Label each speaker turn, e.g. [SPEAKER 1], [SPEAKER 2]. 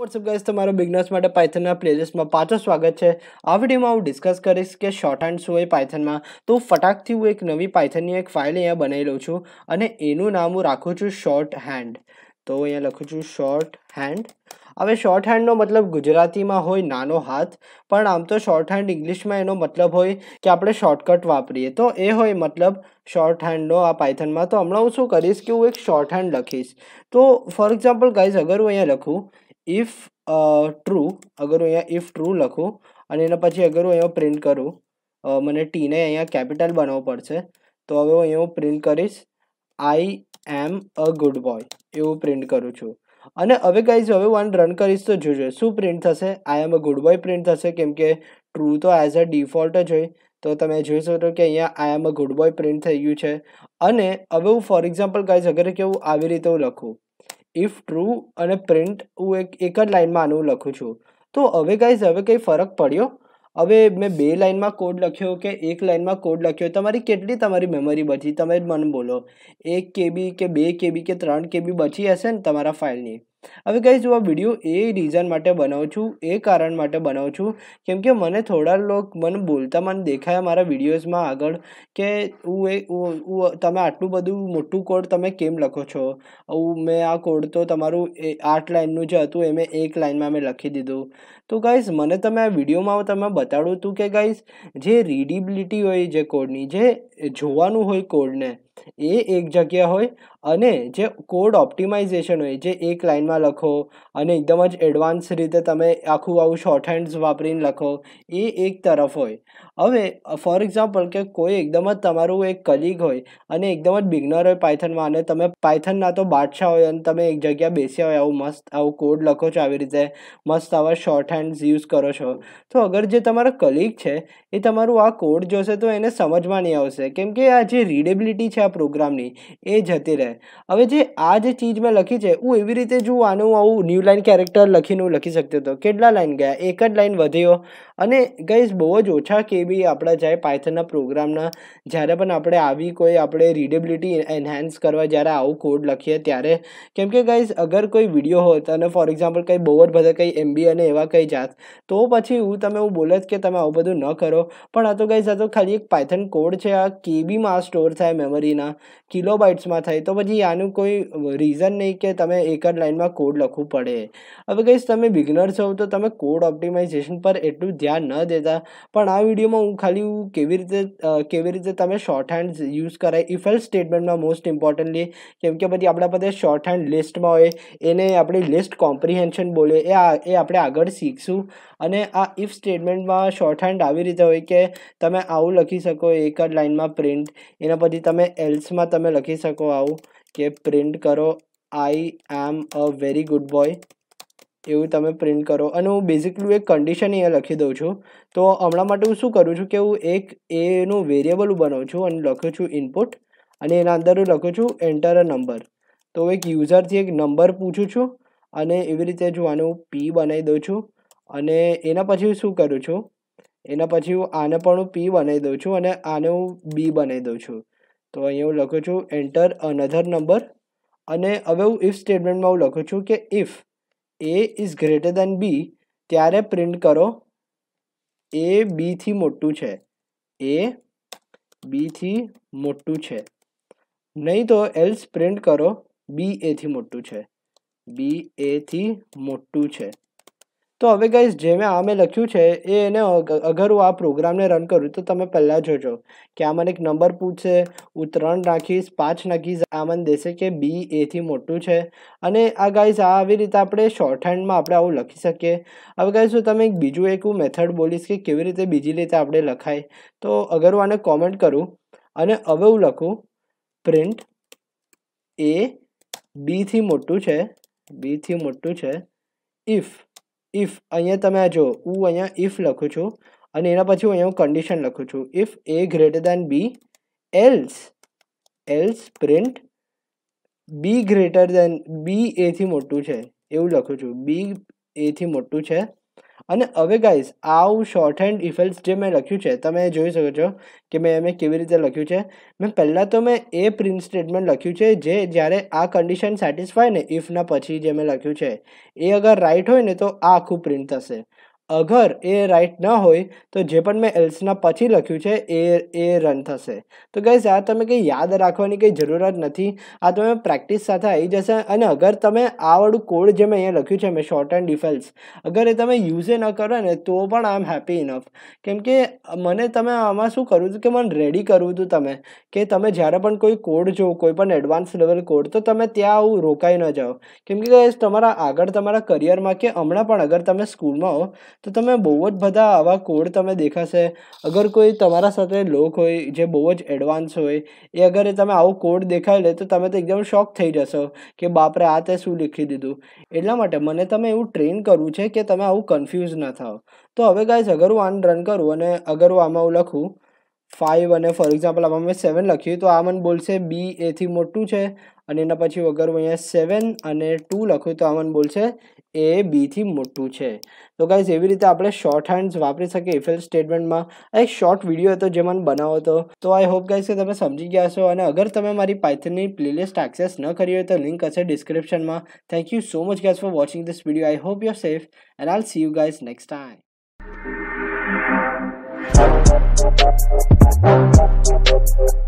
[SPEAKER 1] WhatsApp guys તમારો બિગનર્સ માટે પાયથનના પ્લેલિસ્ટમાં પાછું સ્વાગત છે. આ વિડીયોમાં હું ડિસ્કસ કરીશ કે શોર્ટ હેન્ડ શું હોય પાયથનમાં તો ફટાકથી હું એક નવી પાયથનની એક ફાઇલ અહીંયા બનાવી લઉં છું અને એનું નામ હું રાખું છું શોર્ટ હેન્ડ તો અહીંયા લખું છું શોર્ટ હેન્ડ હવે શોર્ટ હેન્ડનો મતલબ ગુજરાતીમાં હોય નાનો હાથ, પણ આમ તો શોર્ટ હેન્ડ ઇંગ્લિશમાં એનો મતલબ હોય કે આપણે શોર્ટકટ વાપરીએ. તો એ હોય મતલબ શોર્ટ હેન્ડનો આ પાયથનમાં તો હમણાં હું શું કરીશ કે હું એક શોર્ટ હેન્ડ લખીશ. તો ફોર એક્ઝામ્પલ ગાઈઝ અગર હું અહીંયા લખું ઇફ ટ્રુ અગર હું અહીંયા ઇફ ટ્રુ લખું, અને એના પછી અગર હું અહીંયા પ્રિન્ટ કરું મને ટીને અહીંયા કેપિટલ બનાવવો પડશે, તો હવે હું અહીંયા પ્રિન્ટ કરીશ I am a good boy એવું પ્રિન્ટ કરું છું. અને હવે કહીશ હવે વન રન કરીશ તો જોજો, શું પ્રિન્ટ થશે? I am a good boy print થશે, કેમ કે ટ્રુ તો એઝ અ ડિફોલ્ટ જ હોય, તો તમે જોઈ શકો કે અહીંયા I am a good boy print થઈ ગયું છે. અને હવે હું ફોર એક્ઝામ્પલ કહીશ અગર કેવું, આવી રીતે હું લખું. ઇફ ટ્રુ અને પ્રિન્ટ હું એક એક જ લાઇનમાં આનું લખું છું. તો હવે ગાઈઝ હવે કંઈ ફરક પડ્યો? હવે મેં બે લાઇનમાં કોડ લખ્યો કે એક લાઇનમાં કોડ લખ્યો? તમારી કેટલી તમારી મેમરી બચી? તમે જ મને બોલો. એક કેબી કે બે કેબી કે ત્રણ કેબી બચી હશે ને તમારા ફાઇલની હવે કઈ હું આ વીડિયો એ રીઝન માટે બનાવું છું, એ કારણ માટે બનાવું છું, કેમ કે મને થોડા લોકો મને બોલતા મને દેખાયા મારા વિડીયોઝમાં આગળ કે હું એ તમે આટલું બધું મોટું કોડ તમે કેમ લખો છો? મેં આ કોડ તો તમારું એ આઠ લાઇનનું જે હતું, એ મેં એક લાઇનમાં મેં લખી દીધું. તો ગાઈઝ મને તમે આ વિડીયોમાં તમે બતાડું હતું કે ગાઈઝ જે રીડિબિલિટી હોય જે કોડની જે જોવાનું હોય કોડને એ એક જગ્યા હોય અને જે કોડ ઓપ્ટિમાઇઝેશન હોય, જે એક લાઇનમાં લખો અને એકદમ જ એડવાન્સ રીતે તમે આખું આવું શોર્ટ હેન્ડ્સ વાપરીને લખો, એ એક તરફ હોય. હવે ફોર એક્ઝામ્પલ કે કોઈ એકદમ જ તમારું એક કલીગ હોય અને એકદમ જ બિગનર હોય પાયથનમાં અને તમે પાયથનના તો બાદશાહ હોય અને તમે એક જગ્યા બેસ્યા હોય આવું મસ્ત, આવું કોડ લખો છો આવી રીતે, મસ્ત આવા શોર્ટ હેન્ડ્સ યુઝ કરો છો. તો અગર જે તમારા કલીગ છે, એ તમારું આ કોડ જોશે તો એને સમજમાં નહીં આવશે. કેમ કે આ જે રીડેબિલિટી છે આ પ્રોગ્રામની, એ જતી રહે. હવે જે આ જે ચીજ મેં લખી છે, હું એવી રીતે જો આનું આવું ન્યૂ લાઇન કેરેક્ટર લખીને હું લખી શકતો હતો. કેટલા લાઇન ગયા? એક જ લાઇન વધ્યો. અને ગઈઝ બહુ જ ઓછા કેબી આપણા જાય પાયથનના પ્રોગ્રામના જ્યારે પણ આપણે આવી કોઈ આપણે રીડેબિલિટી એન્હાન્સ કરવા જ્યારે આવું કોડ લખીએ ત્યારે, કેમ કે ગાઈઝ અગર કોઈ વીડિયો હોત અને ફોર એક્ઝામ્પલ કંઈ બહુ જ બધા કંઈ એમબી અને એવા કંઈ જાત, તો પછી હું તમે હું બોલે કે તમે આવું બધું ન કરો. પણ આ તો ગાઈઝ આ તો ખાલી એક પાયથન કોડ છે, આ કેબીમાં સ્ટોર થાય મેમરીના કિલોબાઇટ્સમાં થાય, તો પછી આનું કોઈ રીઝન નહીં કે તમે એક જ લાઇનમાં કોડ લખવું પડે. હવે કહીશ તમે બિગનર છો તો તમે કોડ ઓપ્ટિમાઇઝેશન પર એટલું ધ્યાન ન દેતા. પણ આ વિડીયોમાં હું ખાલી કેવી રીતે કેવી રીતે તમે શોર્ટ હેન્ડ યુઝ કરાય ઇફેલ સ્ટેટમેન્ટમાં મોસ્ટ ઇમ્પોર્ટન્ટલી કેમ કે પછી આપણા પાસે શોર્ટ હેન્ડ લિસ્ટમાં હોય, એને આપણી લિસ્ટ કોમ્પ્રિહેન્શન બોલે, એ એ આપણે આગળ શીખશું. અને આ ઇફ સ્ટેટમેન્ટમાં શોર્ટ હેન્ડ આવી રીતે હોય કે તમે આવું લખી શકો એક જ લાઇનમાં પ્રિન્ટ એના પછી તમે એલ્સમાં તમે લખી શકો આવું કે પ્રિન્ટ કરો I am a very good boy એવું તમે પ્રિન્ટ કરો. અને હું બેઝિકલી એક કન્ડિશન અહીંયા લખી દઉં છું. તો હમણાં માટે હું શું કરું છું કે હું એક એનું વેરિયેબલ બનાવું છું અને લખું છું ઇનપુટ અને એના અંદર હું લખું છું એન્ટર અ નંબર તો એક યુઝરથી એક નંબર પૂછું છું અને એવી રીતે જો આને હું પી બનાવી દઉં છું. અને એના પછી હું શું કરું છું? એના પછી હું આને પણ હું પી બનાવી દઉં છું અને આને હું બી બનાવી દઉં છું. તો અહીંયા હું લખું છું એન્ટર અનધર નંબર અને હવે હું ઇફ સ્ટેટમેન્ટમાં હું લખું છું કે if A is greater than B ત્યારે પ્રિન્ટ કરો. એ બીથી મોટું છે. એ બીથી મોટું છે. નહીં તો એલ્સ પ્રિન્ટ કરો. બી એથી મોટું છે. બી એથી મોટું છે. તો હવે ગાઈઝ જે મેં આ મેં લખ્યું છે, એ એને અગર હું આ પ્રોગ્રામને રન કરું, તો તમે પહેલાં જોજો કે આ મને એક નંબર પૂછશે, હું ત્રણ નાખીશ, પાંચ નાખીશ આ મને દેશે કે બી એથી મોટું છે. અને આ ગાઈઝ આ આવી રીતે આપણે શોર્ટ હેન્ડમાં આપણે આવું લખી શકીએ. હવે ગાઈઝ હું તમે એક બીજું એક હું મેથડ બોલીશ કે કેવી રીતે બીજી રીતે આપણે લખાય. તો અગર હું આને કોમેન્ટ કરું, અને હવે હું લખું પ્રિન્ટ એ બીથી મોટું છે બીથી મોટું છે ઇફ ઇફ અહીંયા તમે આ જો હું અહીંયા ઇફ લખું છું અને એના પછી હું અહીંયા કન્ડિશન લખું છું. If A greater than B else else print B greater than B એથી મોટું છે. એવું લખું છું. બી એથી મોટું છે. અને હવે ગાઈઝ આવું શોર્ટ હેન્ડ ઇફેલ્સ જે મેં લખ્યું છે, તમે જોઈ શકો છો કે મેં એમ કેવી રીતે લખ્યું છે. મેં પહેલાં તો મેં એ પ્રિન્ટ સ્ટેટમેન્ટ લખ્યું છે જે જ્યારે આ કન્ડિશન સેટિસ્ફાય ને ઇફના પછી જે મેં લખ્યું છે, એ અગર રાઈટ હોય ને તો આ આખું પ્રિન્ટ થશે. અગર એ રાઈટ ન હોય, તો જે પણ મેં એલ્સના પછી લખ્યું છે, એ એ રન થશે. તો ગાઈઝ આ તમે કંઈ યાદ રાખવાની કંઈ જરૂરત નથી. આ તમે પ્રેક્ટિસ સાથે આવી જશે અને અગર તમે આવાળું કોડ જે મેં અહીંયા લખ્યું છે, મેં શોર્ટ એન્ડ ડિફેલ્સ અગર એ તમે યુઝે ન કરો ને, તો પણ આઈ એમ હેપી ઇનફ કેમ કે મને તમે આમાં શું કરવું હતું કે મને રેડી કરવું હતું તમે, કે તમે જ્યારે પણ કોઈ કોડ જો કોઈ પણ એડવાન્સ લેવલ કોડ તો તમે ત્યાં આવું રોકાઈ ન જાઓ. કેમ કે તમારા આગળ તમારા કરિયરમાં કે હમણાં પણ અગર તમે સ્કૂલમાં હો તો તમે બહુ જ બધા આવા કોડ તમે દેખાશે. અગર કોઈ તમારા સાથે લોક હોય, જે બહુ જ એડવાન્સ હોય, એ અગર એ તમે આવું કોડ દેખાઈ લે તો તમે તો એકદમ શોક થઈ જશો કે બાપરે આ તે શું લખી દીધું. એટલા માટે મને તમે એવું ટ્રેન કરવું છે કે તમે આવું કન્ફ્યુઝ ન થાઓ. તો હવે ગાઈઝ અગર હું આને રન કરું અને અગર હું આમાં હું લખું ફાઇવ અને ફોર એક્ઝામ્પલ આમાં મેં સેવન લખ્યું તો આ મને બોલશે બી એથી મોટું છે અને એના પછી વગર હું અહીંયા સેવન અને ટુ લખ્યું તો આ મને બોલશે એ બીથી મોટું છે. તો ગાઈઝ એવી રીતે આપણે શોર્ટ હેન્ડ્સ વાપરી શકીએ ઇફેલ સ્ટેટમેન્ટમાં એક શોર્ટ વીડિયો હતો જે મને બનાવો હતો. તો આઈ હોપ ગાઈઝ કે તમે સમજી ગયા છો અને અગર તમે મારી પાઇથનની પ્લેલિસ્ટ એક્સેસ ન કરી હોય તો લિંક હશે ડિસ્ક્રિપ્શનમાં thank you so much guys for watching this video I hope you safe and all see you guys next time Thank you.